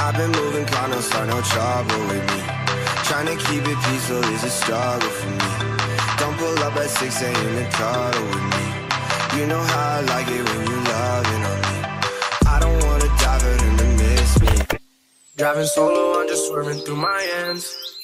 I've been moving, kind of start no trouble with me. Trying to keep it peaceful is a struggle for me. Don't pull up at 6 a.m. and cuddle with me. You know how I like it when you loving on me. I don't wanna dive in to miss me. Driving solo, I'm just swerving through my hands.